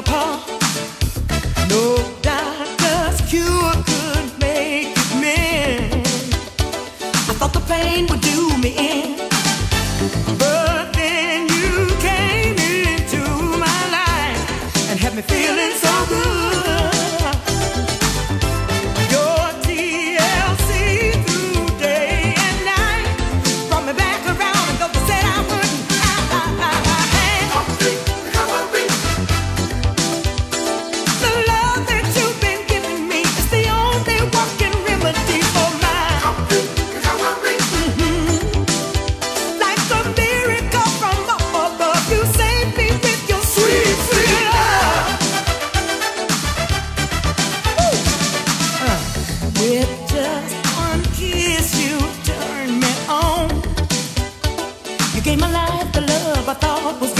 怕。I thought was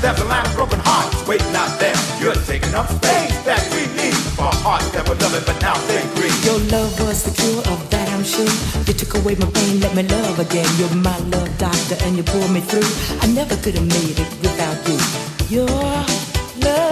There's a line of broken hearts waiting out there. You're taking up space that we need for hearts that were loving, but now they grieve. Your love was the cure of that, I'm sure. You took away my pain, let me love again. You're my love doctor, and you pulled me through. I never could have made it without you. Your love.